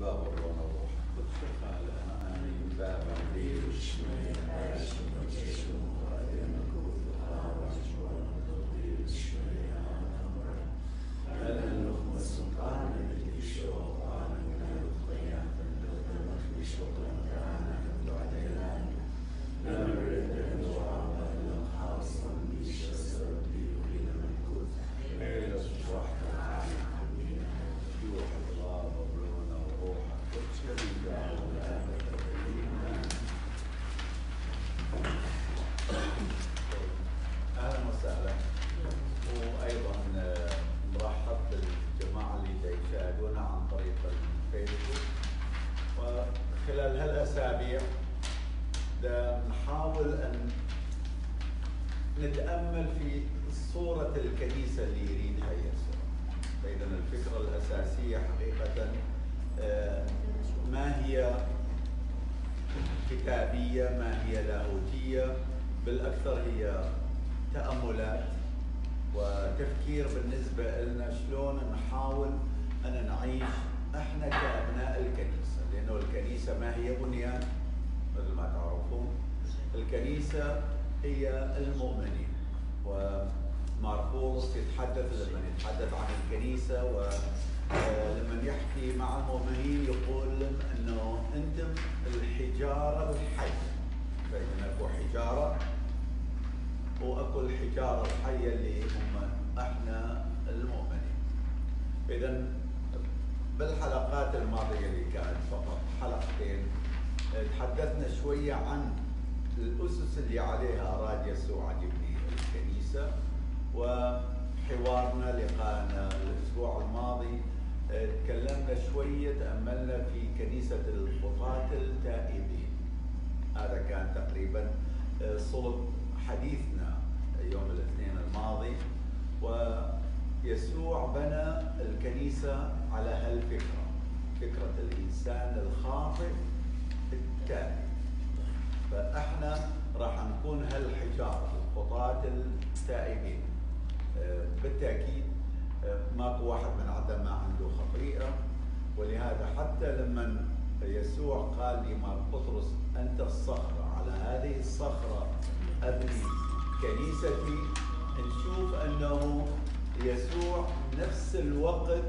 الباب والروح القدس خالقنا امين باب عبدي روح الله ورونا وروح القدس بالباب أهلا وسهلا وأيضا آه، مرحب بالجماعه اللي يشاهدونا عن طريق الفيسبوك وخلال هالاسابيع دا نحاول ان نتامل في صوره الكنيسه اللي يريدها يسوع فاذا الفكرة الاساسيه حقيقه آه، ما هي كتابيه ما هي لاهوتيه بالاكثر هي تاملات وتفكير بالنسبة لنا شلون نحاول أن نعيش إحنا كأبناء الكنيسة؟ لأنه الكنيسة ما هي بنيان مثل ما تعرفون. الكنيسة هي المؤمنين وماربولس يتحدث لما يتحدث عن الكنيسة ولما يحكي مع المؤمنين يقول لهم إنه أنتم الحجارة الحية. فإذا أكو حجارة وأكو الحجارة الحية اللي هم إحنا المؤمنين. اذا بالحلقات الماضية اللي كانت فقط حلقتين تحدثنا شوية عن الأسس اللي عليها اراد يسوع ان يبني الكنيسة وحوارنا لقاءنا الأسبوع الماضي تكلمنا شوية تأملنا في كنيسة الخطاة التائبين. هذا كان تقريبا صلب حديثنا يوم الاثنين الماضي ويسوع بنى الكنيسة على هالفكرة فكرة الإنسان الخاطئ التائب فإحنا راح نكون هالحجارة الخطاة التائبين. آه، بالتأكيد آه، ماكو واحد من عدم ما عنده خطيئة. ولهذا حتى لما يسوع قال لما بطرس أنت الصخرة. على هذه الصخرة أبني كنيستي نشوف أنه يسوع نفس الوقت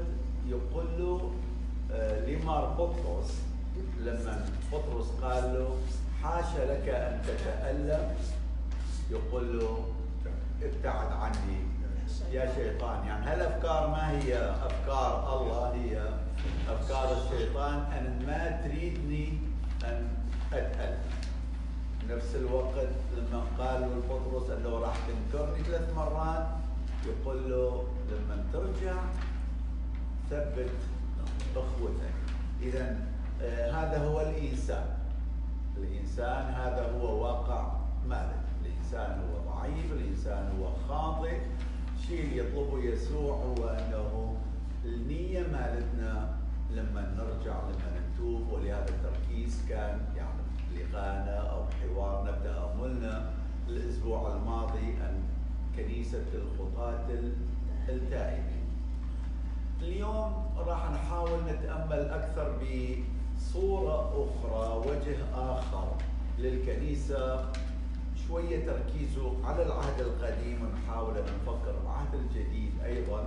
يقول له آه، لمار بطرس لما بطرس قال له حاشا لك أن تتألم؟ يقول له ابتعد عني يا شيطان. يعني هالأفكار ما هي أفكار الله هي أفكار الشيطان. ان ما تريدني أن أتألم. نفس الوقت لما قال له البطرس انه راح تنكرني ثلاث مرات يقول له لما ترجع ثبت اخوتك اذا آه هذا هو الإنسان. الإنسان هذا هو واقع مالك. الإنسان هو ضعيف الإنسان هو خاطئ الشيء اللي يطلبه يسوع هو انه النية مالتنا لما نرجع لما نتوب. ولهذا التركيز كان يعني لقاءنا أو حوارنا بتاملنا الأسبوع الماضي عن كنيسة الخطاة التائبين. اليوم راح نحاول نتأمل أكثر بصورة أخرى وجه آخر للكنيسة شوية تركيزه على العهد القديم ونحاول أن نفكر العهد الجديد أيضا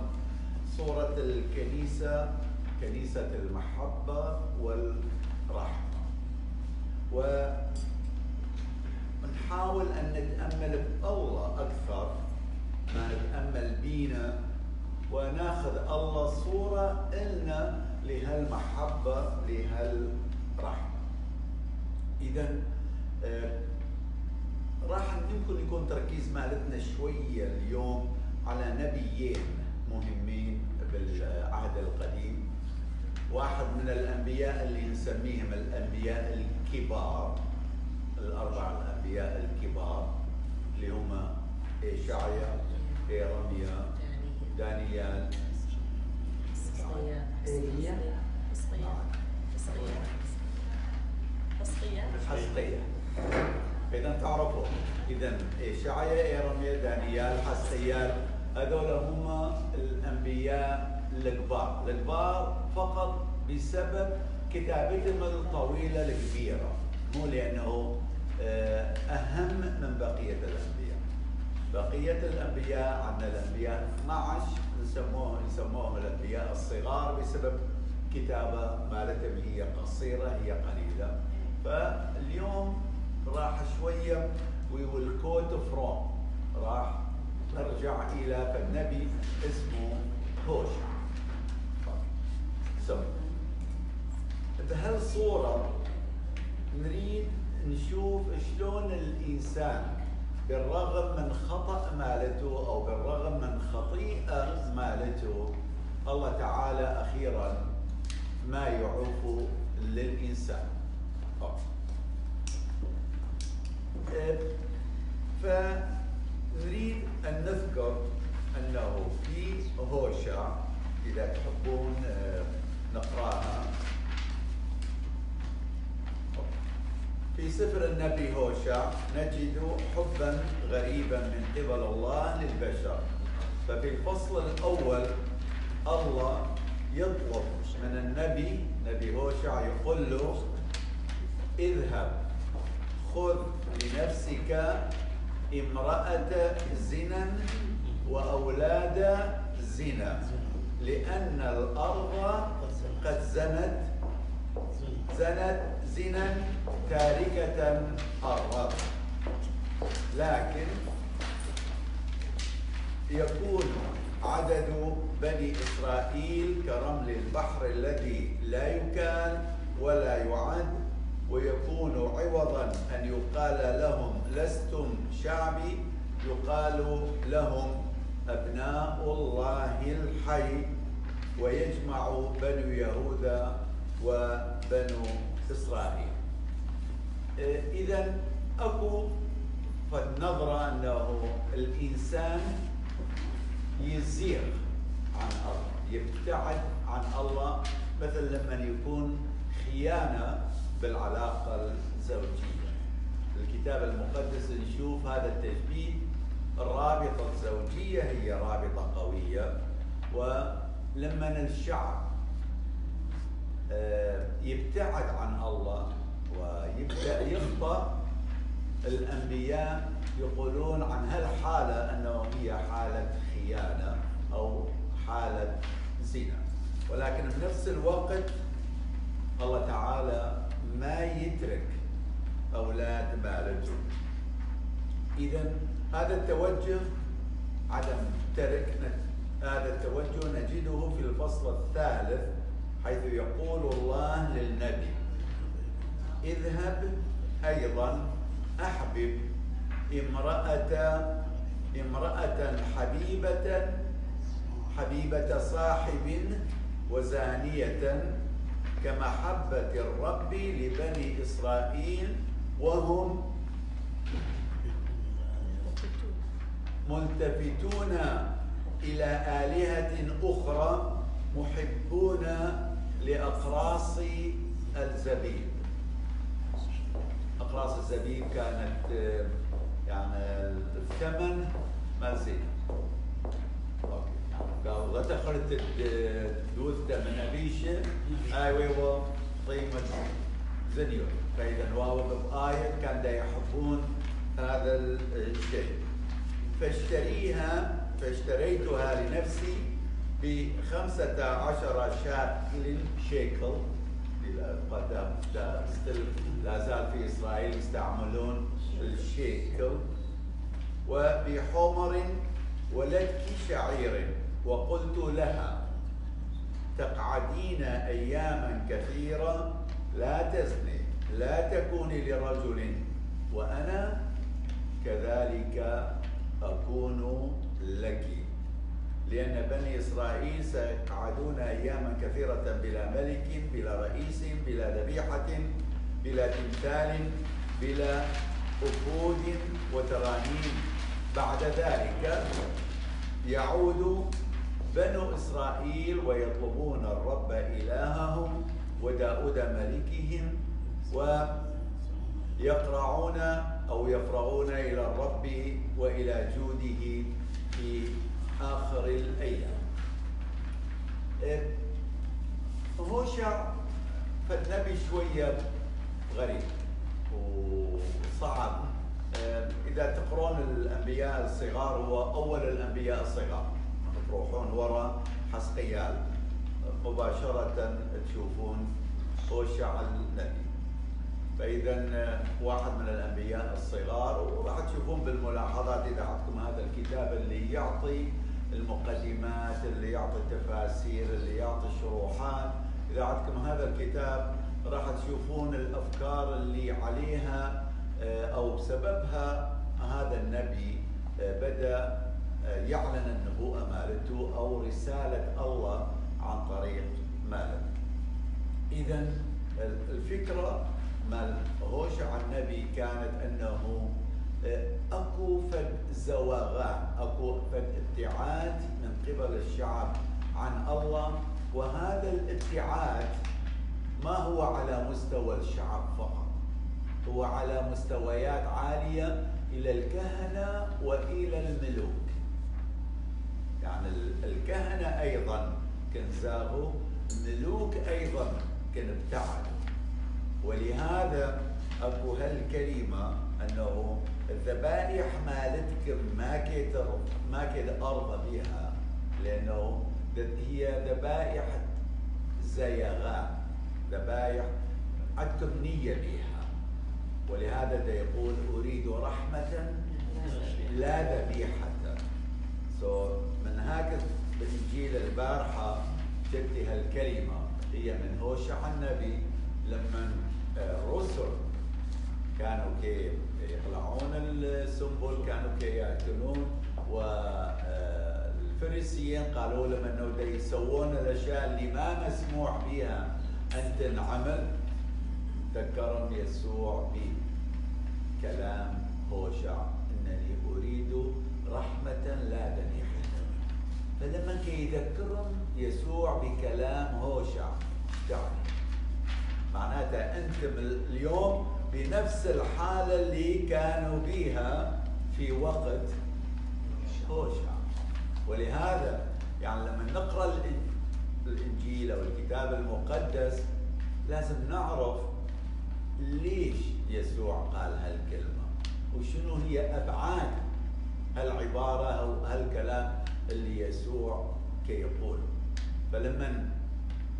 صورة الكنيسة كنيسة المحبة والرحمة. ونحاول أن نتأمل بالله أكثر ما نتأمل بينا ونأخذ الله صورة إلنا لهالمحبة لهالرحمة. إذا آه راح يمكن يكون تركيز مالتنا شوية اليوم على نبيين مهمين بالعهد القديم واحد من الأنبياء اللي نسميهم الأنبياء الكبار الأربع الأنبياء الكبار اللي هم اشعيا إيرميا دانيال حسقية إذا تعرفوا إذا اشعيا إيرميا دانيال حسقيال هذول هم الأنبياء الكبار الكبار فقط بسبب كتابتهم الطويلة الكبيرة مو لأنه آه، أهم من بقية الأنبياء. بقية الأنبياء عندنا الأنبياء 12 يسموهم يسموهم الأنبياء الصغار بسبب كتابة مالتهم هي قصيرة هي قليلة. فاليوم راح شوية we will quote from. راح نرجع إلى فالنبي اسمه هوشع so, بهالصورة نريد نشوف شلون الإنسان بالرغم من خطأ مالته أو بالرغم من خطيئة مالته الله تعالى أخيرا ما يعوف للإنسان. فنريد أن نذكر أنه في هوشع إذا تحبون آه، نقراها في سفر النبي هوشع نجد حبا غريبا من قبل الله للبشر. ففي الفصل الأول الله يطلب من النبي نبي هوشع يقول له اذهب خذ لنفسك امرأة زنا وأولاد زنا لأن الأرض قد زنت زنت زنا تاركة الرب. لكن يكون عدد بني إسرائيل كرمل البحر الذي لا يكال ولا يعد ويكون عوضا أن يقال لهم لستم شعبي يقال لهم أبناء الله الحي. ويجمع بنو يهوذا وبنو إسرائيل. إذا أكو قد أنه الإنسان يزيغ عن الله يبتعد عن الله مثل لما يكون خيانة بالعلاقة الزوجية. الكتاب المقدس نشوف هذا التشبيه الرابطة الزوجية هي رابطة قوية ولما الشعب آه، يبتعد عن الله ويبدأ يخطأ الأنبياء يقولون عن هالحالة أنه هي حالة خيانة أو حالة زنا. ولكن بنفس الوقت الله تعالى ما يترك أولاد مالته إذا هذا التوجه عدم ترك هذا التوجه نجده في الفصل الثالث حيث يقول الله للنبي اذهب أيضا أحبب امرأة امرأة حبيبة حبيبة صاحب وزانية كمحبة الرب لبني إسرائيل وهم ملتفتون. إلى آلهة أخرى محبون لأقراص الزبيب. أقراص الزبيب كانت يعني الثمن ما زين قالوا لا تخلت دوث من أبيشة آي ويوا قيمة زنيو فإذا واو بآية كان دا يحبون هذا الشيء. فاشتريها فاشتريتها لنفسي بخمسة عشر شاكل شيكل قدام لا زال في إسرائيل يستعملون الشيكل. وبحمر ولدك شعير وقلت لها تقعدين أياما كثيرة لا تزني لا تكوني لرجل وأنا كذلك أكون لك. لأن بني إسرائيل سيقعدون أياما كثيرة بلا ملك بلا رئيس بلا ذبيحة بلا تمثال بلا أفود وترانيم. بعد ذلك يعود بنو إسرائيل ويطلبون الرب إلههم وداود ملكهم ويقرعون أو يفرغون إلى الرب وإلى جوده. في آخر الأيام. إيه، هوشع فالنبي شوية غريب وصعب. آه، إذا تقرون الأنبياء الصغار هو أول الأنبياء الصغار. تروحون وراء حسقيال. مباشرة تشوفون هوشع النبي. فإذا آه، واحد من الأنبياء الصغار وراح تشوفون بالملاحظات إذا عندكم هذا الكتاب اللي يعطي المقدمات اللي يعطي التفاسير اللي يعطي الشروحات. إذا عندكم هذا الكتاب راح تشوفون الأفكار اللي عليها آه، أو بسببها هذا النبي آه، بدأ يعلن النبوءه مالته أو رسالة الله عن طريق مالك اذا الفكرة مال هوشع النبي كانت أنه آه، أكو فد زواغان أكو فد ابتعاد من قبل الشعب عن الله وهذا الابتعاد ما هو على مستوى الشعب فقط هو على مستويات عالية إلى الكهنة وإلى الملوك. يعني الكهنة أيضا كان زاغوا الملوك أيضا كان ابتعدوا ولهذا اكو هالكلمة أنه الذبائح مالتكم ما كيت ما كيت ارضى بها لأنه هي ذبائح زيغان ذبائح عندكم نية بها ولهذا ده يقول أريد رحمة لا ذبيحة. سو so من هكذا بالانجيل البارحة جبت هالكلمة هي من هوشع النبي لما الرسل كانوا كي يقلعون السنبل كانوا كي ياكلون والفريسيين قالوا لهم إنه يسوون الأشياء اللي ما مسموح بها أن تنعمل. ذكرهم يسوع بكلام هوشع إنني أريد رحمة لا ذبيحه فلما كي يذكرهم يسوع بكلام هوشع يعني معناتها أنتم اليوم بنفس الحالة اللي كانوا بها في وقت هوشع ولهذا يعني لما نقرأ الإنجيل أو الكتاب المقدس لازم نعرف ليش يسوع قال هالكلمة وشنو هي أبعاد هالعبارة أو هالكلام اللي يسوع كي يقوله فلما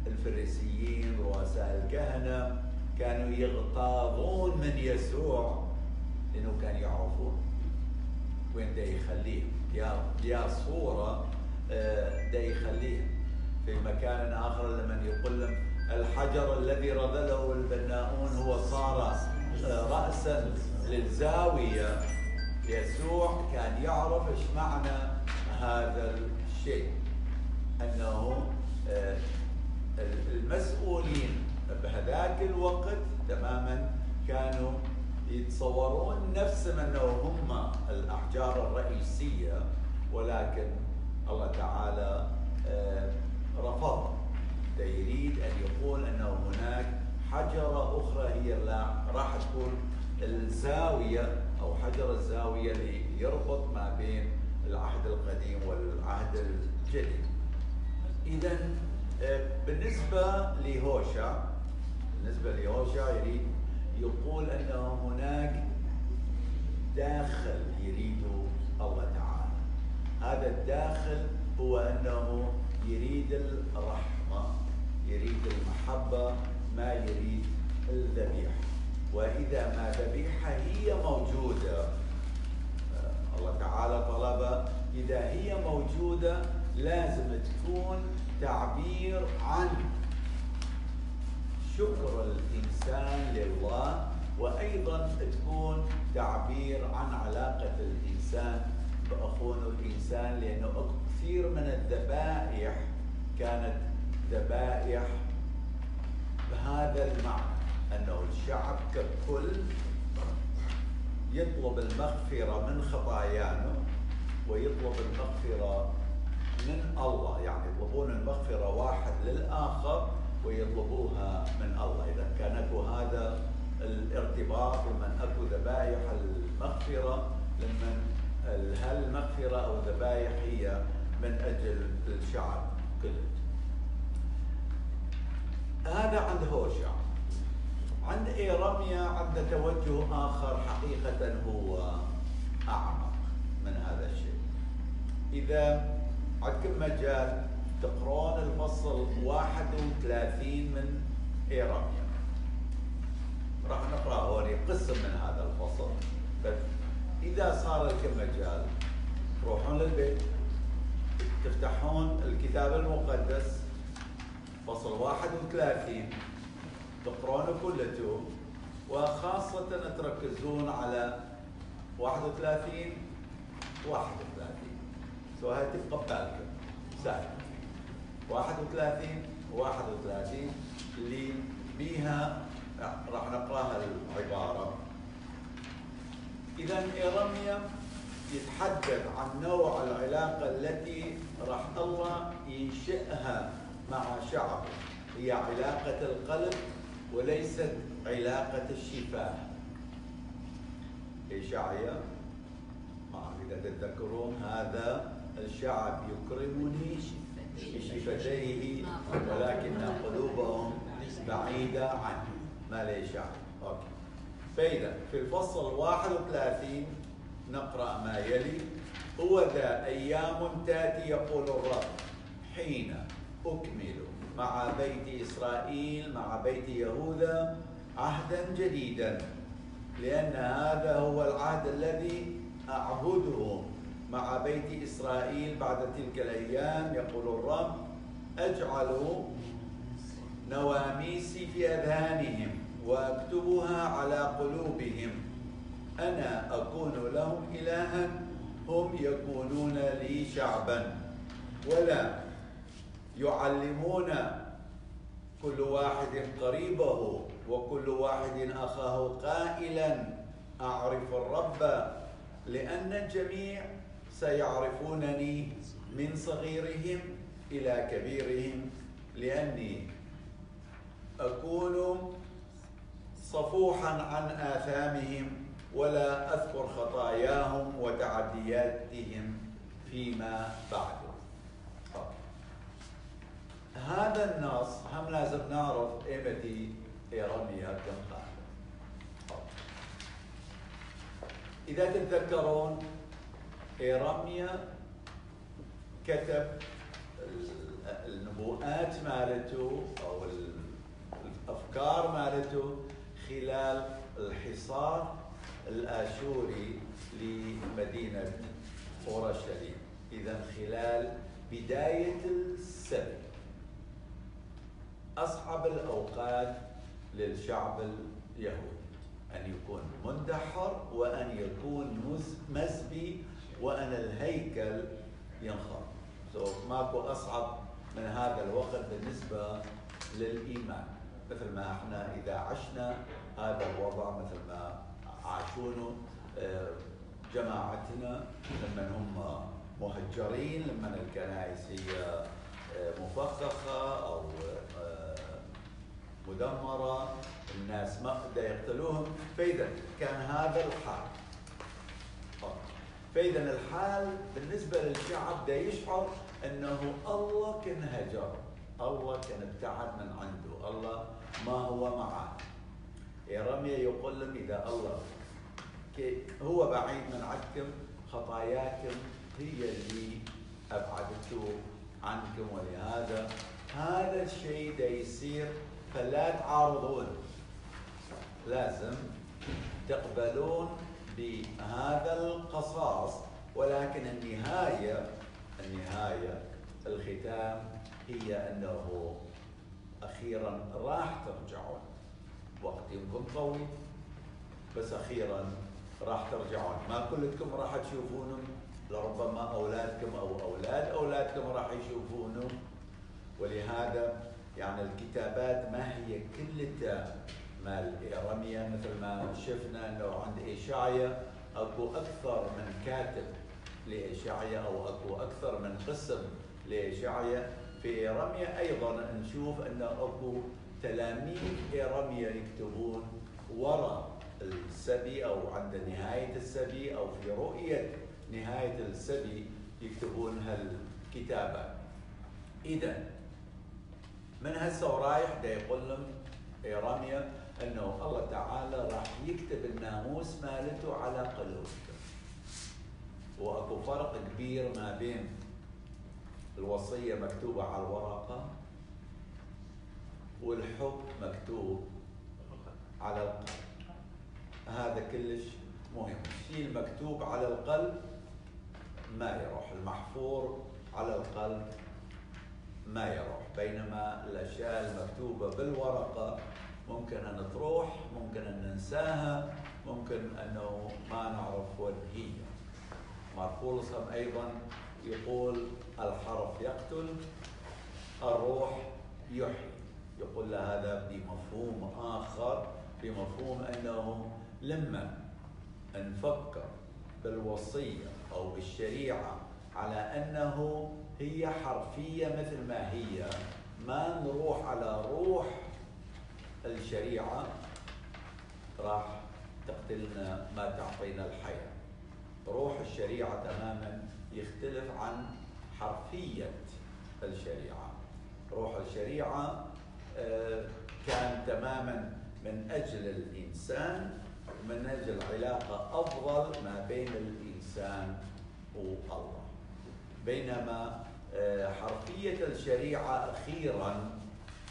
الفريسيين رؤساء الكهنة كانوا يغتاظون من يسوع لأنه كانوا يعرفون وين دا يخليهم. يا يا صورة آه، دا يخليهم. في مكان آخر لما يقول لهم الحجر الذي رذله البناؤون هو صار آه، رأسا للزاوية. يسوع كان يعرف إيش معنى هذا الشيء. أنه آه، المسؤولين بهذاك الوقت تماما كانوا يتصورون نفسهم انه هم الأحجار الرئيسية ولكن الله تعالى آه، رفض يريد أن يقول انه هناك حجرة أخرى هي راح تكون الزاوية أو حجر الزاوية اللي يربط ما بين العهد القديم والعهد الجديد. اذا بالنسبة لهوشع بالنسبة لهوشع يريد يقول أنه هناك داخل يريده الله تعالى. هذا الداخل هو أنه يريد الرحمة يريد المحبة ما يريد الذبيحة. وإذا ما ذبيحة هي موجودة آه، الله تعالى طلب إذا هي موجودة لازم تكون تعبير عن شكر الإنسان لله وأيضا تكون تعبير عن علاقة الإنسان باخوه الإنسان لأنه كثير من الذبائح كانت ذبائح بهذا المعنى أنه الشعب ككل يطلب المغفرة من خطاياه ويطلب المغفرة من الله. يعني يطلبون المغفرة واحد للآخر ويطلبوها من الله. إذا كان أكو هذا الارتباط لمن أكو ذبايح المغفرة لمن هل المغفرة أو ذبايح هي من أجل الشعب كله. هذا عند هوشع. عند إيرميا عنده توجه آخر حقيقة هو أعمق من هذا الشيء. إذا عندكم مجال تقرون الفصل 31 من إيرميا راح نقرأ هوني قسم من هذا الفصل. إذا صار لكم مجال تروحون للبيت تفتحون الكتاب المقدس فصل 31 تقرونه كلته وخاصة تركزون على 31 31 سو هاي تبقى ببالكم سهل 31 31 اللي بيها راح نقراها العبارة. إذا إيرميا يتحدث عن نوع العلاقة التي راح الله ينشئها مع شعبه. هي علاقة القلب وليست علاقة الشفاة. إشعيا ما إذا تتذكرون هذا. الشعب يكرمني بشفتيه ولكن قلوبهم بعيدة عني ما ليش أوكي. فإذا في الفصل 31 نقرأ ما يلي. هو ذا أيام تأتي يقول الرب. حين أكمل مع بيت إسرائيل مع بيت يهوذا عهدا جديدا. لأن هذا هو العهد الذي أعبده. مع بيت إسرائيل بعد تلك الأيام يقول الرب أجعل نواميسي في أذهانهم وأكتبها على قلوبهم. أنا أكون لهم إلها هم يكونون لي شعبا. ولا يعلمون كل واحد قريبه وكل واحد أخاه قائلا. أعرف الرب لأن الجميع سيعرفونني من صغيرهم إلى كبيرهم لأني أكون صفوحا عن آثامهم ولا أذكر خطاياهم وتعدياتهم فيما بعد. هذا النص هم لازم نعرف ايمتى إيرانيا كم قال إذا تتذكرون إيراميا كتب النبوءات مالته أو الأفكار مالته خلال الحصار الآشوري لمدينة أورشليم. إذا خلال بداية السبت. أصعب الأوقات للشعب اليهودي. أن يكون مندحر وأن يكون مزبي وأن الهيكل ينخر so, ماكو أصعب من هذا الوقت بالنسبة للإيمان. مثل ما إحنا إذا عشنا هذا الوضع مثل ما عاشونه آه، جماعتنا لما هم مهجرين لما الكنائس هي آه، مفخخة أو آه، مدمرة الناس ما يقتلوهم. فإذا كان هذا الحال. فإذا الحال بالنسبة للشعب ده يشعر أنه الله كان هجر. الله كان ابتعد من عنده. الله ما هو معه. يرمي يقول لهم إذا الله هو بعيد من عندكم خطاياكم هي اللي أبعدته عنكم. ولهذا هذا الشيء ده يصير فلا تعارضون. لازم تقبلون بهذا القصاص ولكن النهاية النهاية الختام هي أنه أخيرا راح ترجعون. وقت يمكن طويل بس أخيرا راح ترجعون. ما كلكم راح تشوفونهم لربما أولادكم أو أولاد أولادكم راح يشوفونهم. ولهذا يعني الكتابات ما هي كلها مال إيرميا مثل ما شفنا أنه عند إيشايا أكو أكثر من كاتب لإيشايا أو أكو أكثر من قسم لإيشايا في إيرميا أيضا نشوف أن أكو تلاميذ إيرميا يكتبون وراء السبي أو عند نهاية السبي أو في رؤية نهاية السبي يكتبون هالكتابات إذا من هسه ورايح دا يقول لهم إرميا أنه الله تعالى راح يكتب الناموس مالته على قلوبكم وأكو فرق كبير ما بين الوصية مكتوبة على الورقة والحب مكتوب على القلب. هذا كلش مهم. الشيء المكتوب على القلب ما يروح. المحفور على القلب ما يروح. بينما الأشياء المكتوبة بالورقة ممكن أن تروح ممكن أن ننساها ممكن أنه ما نعرف وين هي. ماركولسم أيضا يقول الحرف يقتل الروح يحيي. يقول له هذا بمفهوم آخر بمفهوم أنه لما نفكر بالوصية أو بالشريعة على أنه هي حرفية مثل ما هي ما نروح على روح الشريعة راح تقتلنا ما تعطينا الحياة. روح الشريعة تماما يختلف عن حرفية الشريعة. روح الشريعة آه، كان تماما من أجل الإنسان من أجل علاقة أفضل ما بين الإنسان والله. بينما آه، حرفية الشريعة أخيرا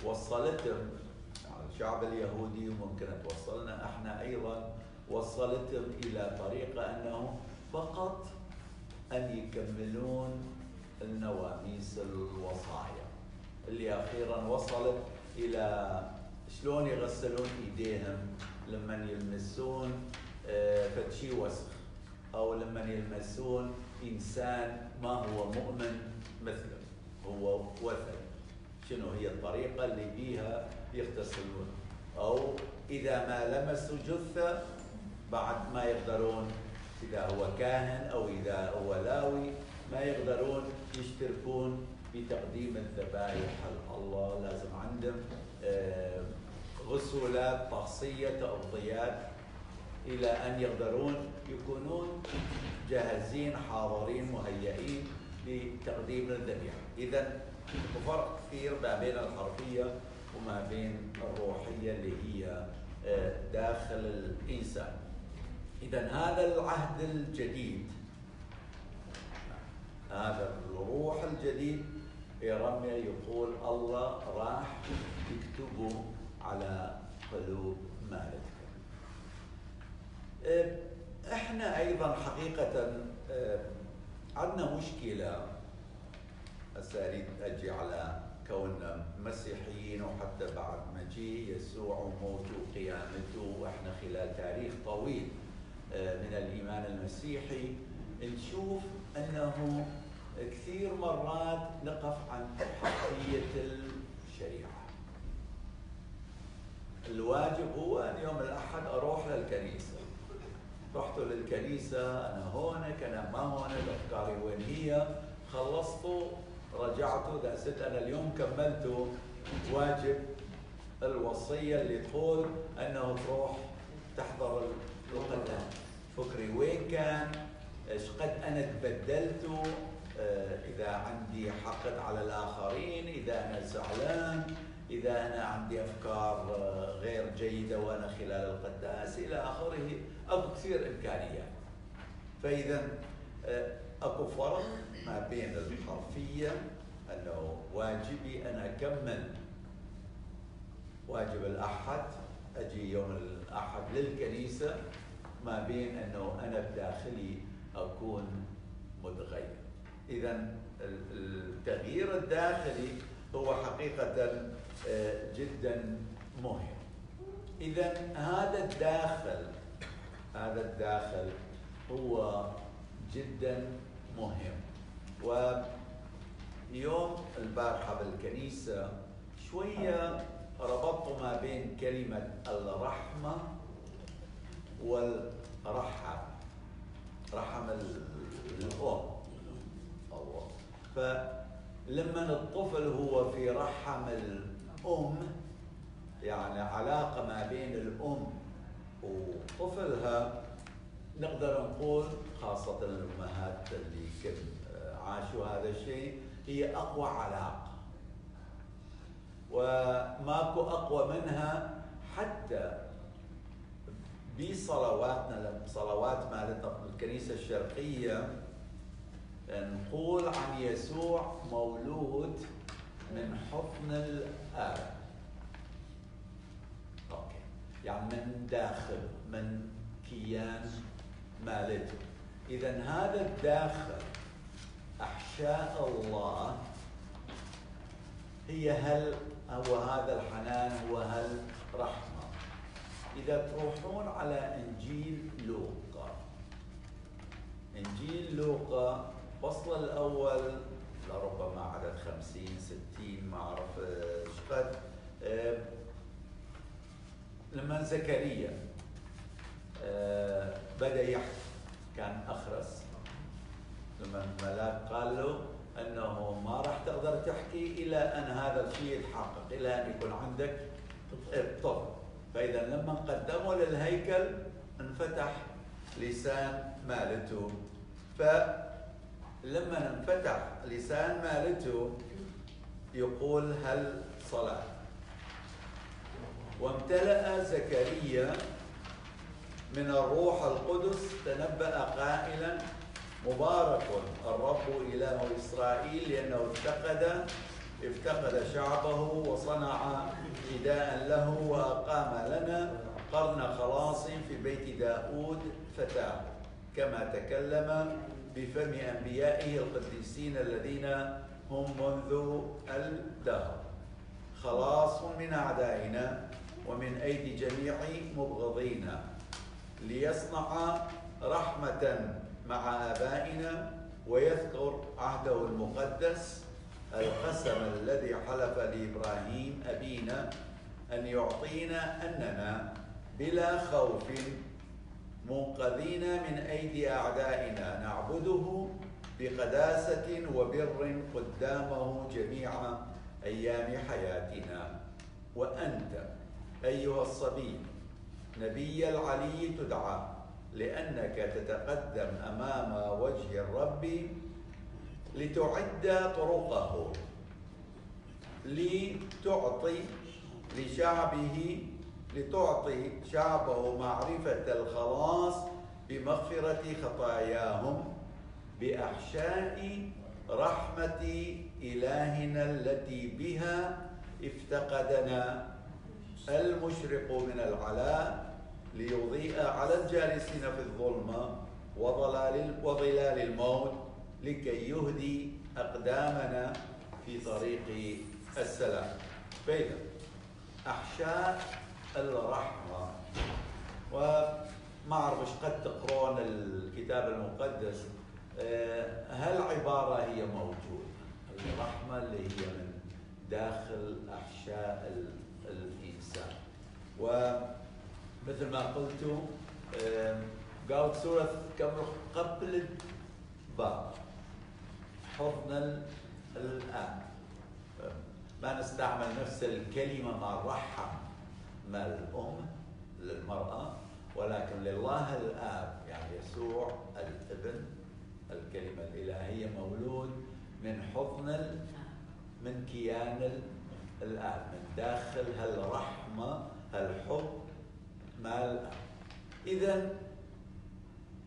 وصلتهم الشعب اليهودي وممكن توصلنا. إحنا أيضا وصلتهم إلى طريقه انه فقط ان يكملون النواميس الوصايا. اللي أخيرا وصلت إلى شلون يغسلون ايديهم لما يلمسون آه، فتشي وسخ أو لما يلمسون انسان ما هو مؤمن مثله هو وثن شنو هي الطريقة اللي بيها يغتسلون أو إذا ما لمسوا جثة بعد ما يقدرون إذا هو كاهن أو إذا هو لاوي ما يقدرون يشتركون بتقديم الذبائح الله لازم عندهم آه، غسولات طقسية تغطيات إلى أن يقدرون يكونون جاهزين حاضرين مهيئين لتقديم الذبيحة. اذا فرق كثير ما بين الحرفية وما بين الروحية اللي هي آه، داخل الإنسان. إذا هذا العهد الجديد هذا الروح الجديد رمي يقول الله راح يكتبه على قلوب مالككم آه، إحنا أيضا حقيقة آه، عندنا مشكلة. هسه اريد أجي على كوننا مسيحيين وحتى بعد مجيء يسوع وموته وقيامته وإحنا خلال تاريخ طويل آه، من الإيمان المسيحي نشوف أنه كثير مرات نقف عن حقية الشريعة. الواجب هو أن يوم الأحد أروح للكنيسة. رحت للكنيسة أنا هونك أنا ما هونك أفكاري وين هي؟ خلصت رجعت دست أنا اليوم كملت واجب الوصية اللي تقول أنه تروح تحضر القدام فكري وين كان؟ إيش قد أنا تبدلت؟ آه، إذا عندي حقد على الآخرين إذا أنا زعلان إذا أنا عندي أفكار آه، غير جيدة وأنا خلال القداس إلى آخره. اكو كثير إمكانيات. فإذا آه، أكو فرق ما بين الحرفية انه واجبي ان أكمل. واجب الأحد أجي يوم الأحد للكنيسة ما بين إنه أنا بداخلي أكون متغير. اذا التغيير الداخلي هو حقيقة آه، جدا مهم. اذا هذا الداخل هذا الداخل هو جدا مهم. ويوم البارحة بالكنيسة شوية ربطت ما بين كلمة الرحمة والرحم رحم الأم. الله. فلما الطفل هو في رحم الأم يعني علاقة ما بين الأم وطفلها نقدر نقول خاصة الأمهات اللي كن عاشوا هذا الشيء هي أقوى علاقة. وماكو أقوى منها حتى بصلواتنا صلوات مالتنا الكنيسة الشرقية نقول عن يسوع مولود من حضن الآب. أوكي. يعني من داخل من كيان مالته اذا هذا الداخل أحشاء الله هي هل هو هذا الحنان هو هل رحمة؟ إذا تروحون على إنجيل لوقا إنجيل لوقا الفصل الأول لربما عدد خمسين ستين ما أعرف إيش قد لما زكريا. بدأ يحكي. كان أخرس. لما الملاك قال له أنه ما راح تقدر تحكي إلى أن هذا الشيء يتحقق إلى أن يكون عندك طفل فإذا لما قدموا للهيكل انفتح لسان مالته. فلما انفتح لسان مالته يقول هل صلاه؟ وامتلأ زكريا من الروح القدس تنبأ قائلا مبارك الرب إله إسرائيل لأنه افتقد افتقد شعبه وصنع فداء له وأقام لنا قرن خلاص في بيت داود فتاه. كما تكلم بفم أنبيائه القديسين الذين هم منذ الدهر. خلاص من أعدائنا ومن أيدي جميع مبغضينا ليصنع رحمة مع آبائنا ويذكر عهده المقدس القسم الذي حلف لإبراهيم أبينا أن يعطينا أننا بلا خوف منقذين من أيدي أعدائنا. نعبده بقداسة وبر قدامه جميع أيام حياتنا. وأنت أيها الصبي نبي العلي تدعى لأنك تتقدم أمام وجه الرب لتعد طرقه لتعطي لشعبه لتعطي شعبه معرفة الخلاص بمغفرة خطاياهم بأحشاء رحمة إلهنا التي بها افتقدنا المشرق من العلاء. ليضيء على الجالسين في الظلمة وظلال وظلال الموت لكي يهدي أقدامنا في طريق السلام. فإذا أحشاء الرحمة. وما أعرف إيش قد تقرون الكتاب المقدس آه، هالعبارة هي موجودة؟ الرحمة اللي هي من داخل أحشاء الإنسان. ومثل ما قلت قالت سورة كبر قبل الباب حضن الآن. ما نستعمل نفس الكلمة مع الرحم مع الأم للمرأة ولكن لله الآب يعني يسوع الابن الكلمة الإلهية مولود من حضن من كيان الآب من داخل هالرحمة هالحب إذا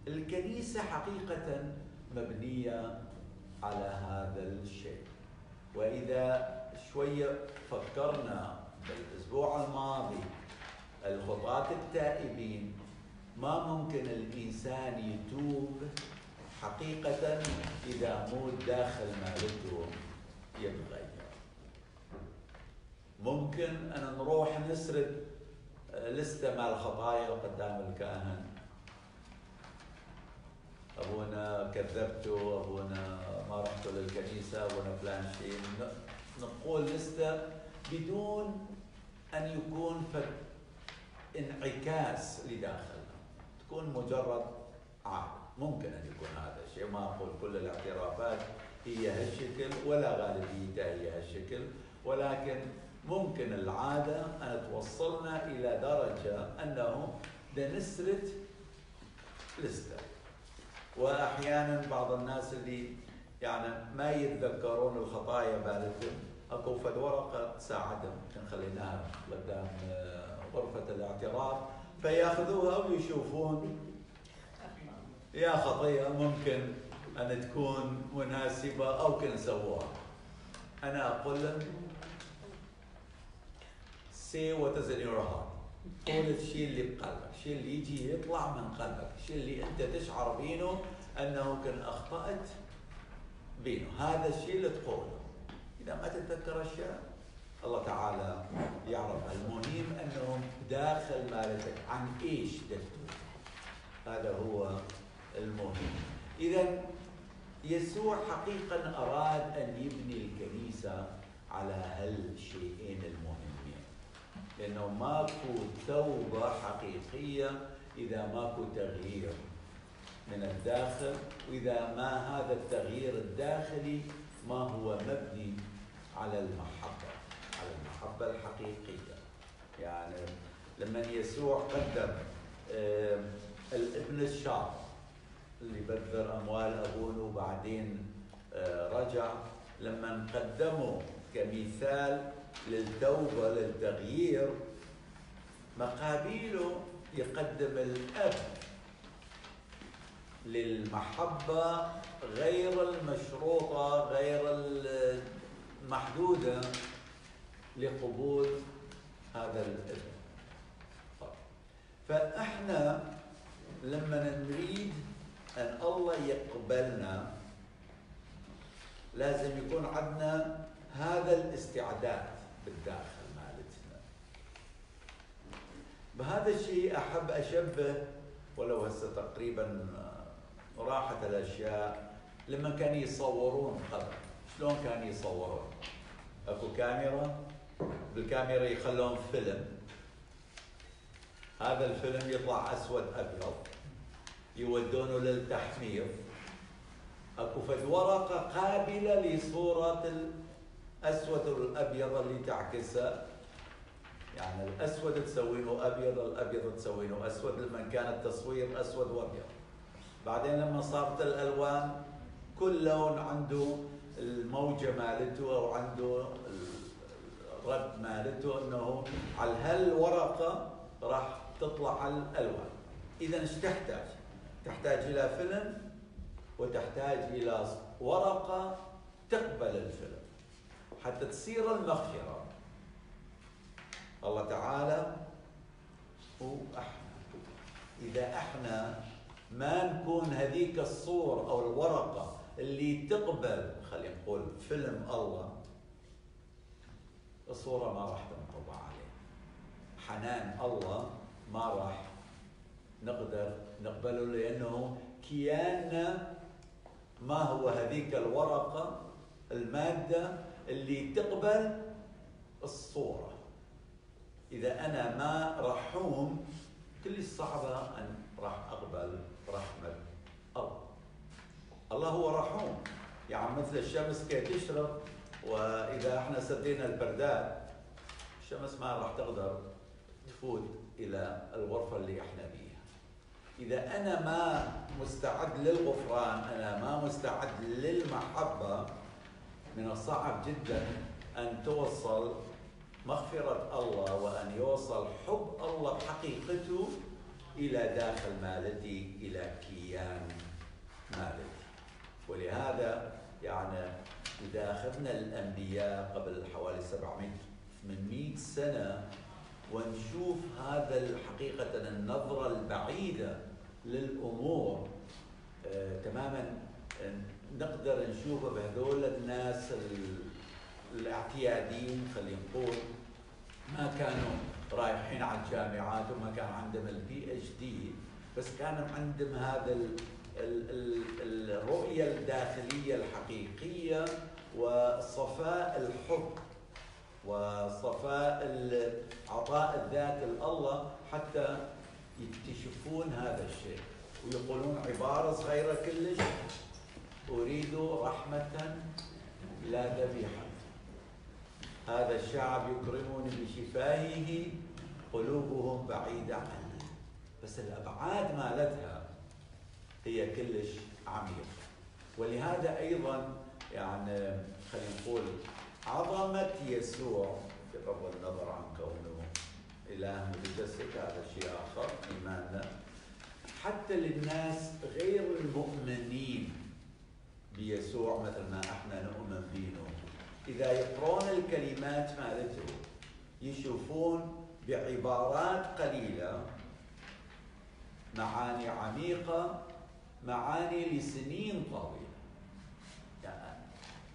الكنيسة حقيقة مبنية على هذا الشيء. وإذا شوية فكرنا بالأسبوع الماضي الخطاة التائبين ما ممكن الإنسان يتوب حقيقة إذا مو داخل مالته يتغير. ممكن أن نروح نسرد لستة مع الخطايا قدام الكاهن. أبونا كذبتوا أبونا ما رحتوا للكنيسة أبونا فلان شيء. نقول لستة بدون أن يكون انعكاس لداخلنا تكون مجرد عادة ممكن أن يكون هذا الشيء. ما أقول كل الاعترافات هي هالشكل ولا غالبيتها هي هالشكل. ولكن ممكن العادة أن توصلنا إلى درجة أنه نسرد لستة وأحيانا بعض الناس اللي يعني ما يتذكرون الخطايا بالتهم أكو فد ورقه تساعدهم خليناها قدام آه، غرفة الاعتراف فيأخذوها ويشوفون يا خطيه ممكن أن تكون مناسبة أو كن سووها. أنا أقول لهم say what is in your heart قول الشيء اللي بقلبك الشيء اللي يجي يطلع من قلبك الشيء اللي أنت تشعر بينه أنه كن أخطأت بينه. هذا الشيء اللي تقوله. إذا ما تتذكر أشياء الله تعالى يعرف المهم أنه داخل مالتك. عن إيش تكتب هذا هو المهم. إذا يسوع حقيقه أراد أن يبني الكنيسة على هالشيئين المهمين. لأنه ماكو توبة حقيقية إذا ماكو تغيير من الداخل وإذا ما هذا التغيير الداخلي ما هو مبني على المحبة على المحبة الحقيقية. يعني لما يسوع قدم الابن الشاب اللي بذر أموال أبوه وبعدين آه، رجع لما قدمه كمثال للتوبه للتغيير مقابيله يقدم الأب للمحبة غير المشروطة غير المحدودة لقبول هذا الابن فإحنا لما نريد أن الله يقبلنا لازم يكون عندنا هذا الاستعداد. بالداخل مالتنا. بهذا الشيء أحب أشبه ولو هسه تقريبا راحت الأشياء لما كانوا يصورون قبل. شلون كانوا يصورون؟ أكو كاميرا بالكاميرا يخلون فيلم. هذا الفيلم يطلع أسود أبيض يودونه للتحمير أكو فد ورقة قابلة لصورة الأسود والابيض اللي تعكسها يعني الأسود تسوينه أبيض الأبيض تسوينه أسود. لما كان التصوير أسود وأبيض. بعدين لما صارت الألوان كل لون عنده الموجة مالته أو عنده الرد مالته إنه على هالورقة راح تطلع الألوان. اذا إيش تحتاج؟ تحتاج إلى فيلم وتحتاج إلى ورقة تقبل الفيلم. حتى تصير المغفرة. الله تعالى هو إحنا إذا إحنا ما نكون هذيك الصور أو الورقة اللي تقبل خلينا نقول فيلم الله الصورة ما راح تنطبع عليه. حنان الله ما راح نقدر نقبله لأنه كياننا ما هو هذيك الورقة المادة اللي تقبل الصورة. إذا أنا ما رحوم كل صعبه أن راح أقبل رحمة الله الله هو رحوم. يعني مثل الشمس كي تشرق وإذا إحنا سدينا البردات الشمس ما راح تقدر تفوت إلى الغرفة اللي إحنا بيها. إذا أنا ما مستعد للغفران أنا ما مستعد للمحبة من الصعب جدا أن توصل مغفرة الله وأن يوصل حب الله بحقيقته إلى داخل مالتي إلى كيان مالتي. ولهذا يعني إذا أخذنا الأنبياء قبل حوالي 700 800 سنة ونشوف هذا الحقيقة النظرة البعيدة للأمور آه تماما نقدر نشوفه بهذول الناس الاعتياديين خلينا نقول ما كانوا رايحين على الجامعات وما كان عندهم ال PhD بس كان عندهم هذا ال ال ال الرؤية الداخلية الحقيقية وصفاء الحب وصفاء عطاء الذات لله حتى يكتشفون هذا الشيء ويقولون عبارة صغيرة كلش. أريد رحمة لا ذبيحة. هذا الشعب يكرمني بشفاهه قلوبهم بعيدة عني. بس الأبعاد مالتها هي كلش عميقة. ولهذا أيضا يعني خلينا نقول عظمة يسوع بغض النظر عن كونه إله متجسد هذا شيء آخر إيماننا. حتى للناس غير المؤمنين بيسوع مثل ما إحنا نؤمن بينه. إذا يقرون الكلمات مالته يشوفون بعبارات قليلة معاني عميقة معاني لسنين طويلة. يعني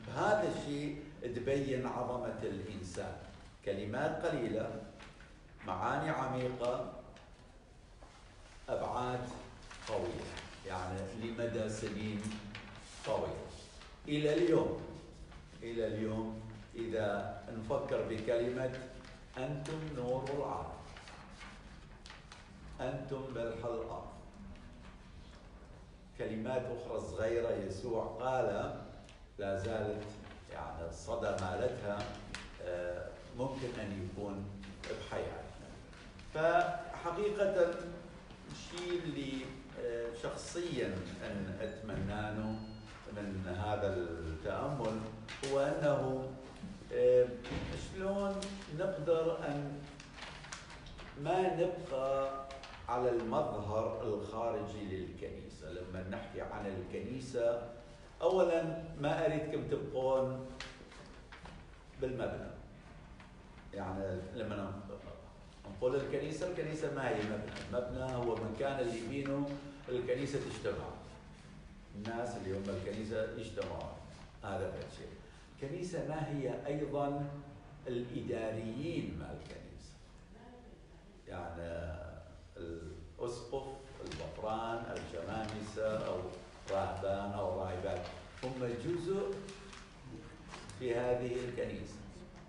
بهذا الشيء تبين عظمة الإنسان. كلمات قليلة معاني عميقة أبعاد طويلة يعني لمدى سنين طويلة إلى اليوم. إلى اليوم إذا نفكر بكلمة أنتم نور العالم أنتم ملح الأرض. كلمات أخرى صغيرة يسوع قال لا زالت يعني الصدى مالتها آه، ممكن أن يكون بحياتنا. فحقيقة الشيء اللي آه، شخصيا أن أتمناه من هذا التأمل هو أنه آه، شلون نقدر أن ما نبقى على المظهر الخارجي للكنيسة؟ لما نحكي عن الكنيسة أولا ما أريدكم تبقون بالمبنى. يعني لما نقول الكنيسة الكنيسة ما هي مبنى. المبنى هو مكان اللي بينه الكنيسة تجتمع. الناس اللي هم الكنيسة يجتمعون هذا الشيء الكنيسة ما هي أيضا الإداريين مع الكنيسة؟ يعني الأسقف البطران الشمامسة أو راهبان أو راهبات. هم جزء في هذه الكنيسة.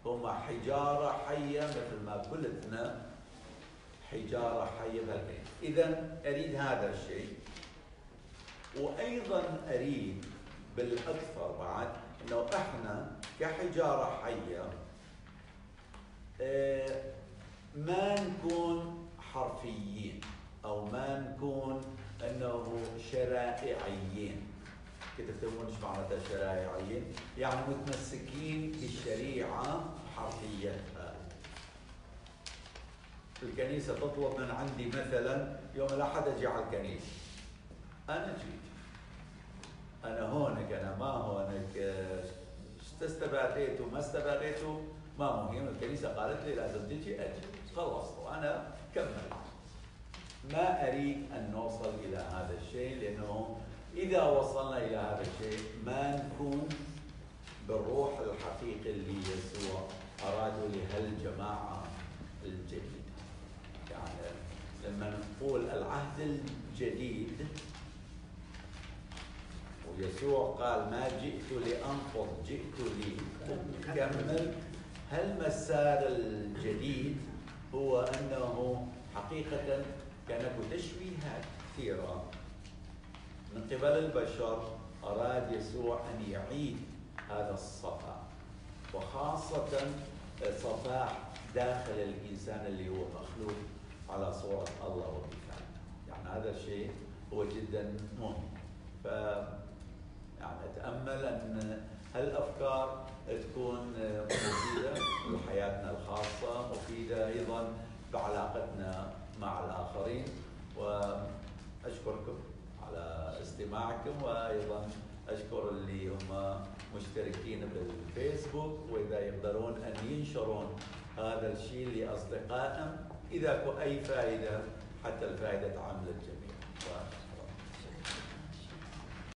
هم حجارة حية مثل ما قلتنا حجارة حية بهالكنيسة. إذا أريد هذا الشيء. وأيضا أريد بالأكثر بعد أنه إحنا كحجارة حية آه، ما نكون حرفيين أو ما نكون أنه شرائعيين كيف تفهمون إيش معناتها شرائعيين؟ يعني متمسكين بالشريعة حرفيتها. الكنيسة تطلب من عندي مثلا يوم الأحد أجي على الكنيسة. أنا جيت. أنا هونك أنا ما هونك. استبعديت وما استبعديت ما مهم. الكنيسة قالت لي لازم تجي أجي. خلصت وأنا كملت. ما أريد أن نوصل إلى هذا الشيء لأنه إذا وصلنا إلى هذا الشيء ما نكون بالروح الحقيقي اللي يسوع أراده لهالجماعة الجديدة. يعني لما نقول العهد الجديد ويسوع قال ما جئت لأنقض جئت لأكمل. هالمسار الجديد هو أنه حقيقة كان تشبيهات كثيرة؟ من قبل البشر أراد يسوع أن يعيد هذا الصفاء وخاصة صفاء داخل الإنسان اللي هو مخلوق على صورة الله ومثاله. يعني هذا الشيء هو جدا مهم. ف يعني أتأمل أن هالأفكار تكون مفيدة لحياتنا الخاصة مفيدة أيضا بعلاقتنا مع الآخرين. وأشكركم على استماعكم وأيضا أشكر اللي هم مشتركين بالفيسبوك وإذا يقدرون أن ينشرون هذا الشيء لأصدقائهم إذا أي فائدة حتى الفائدة تعم للجميع.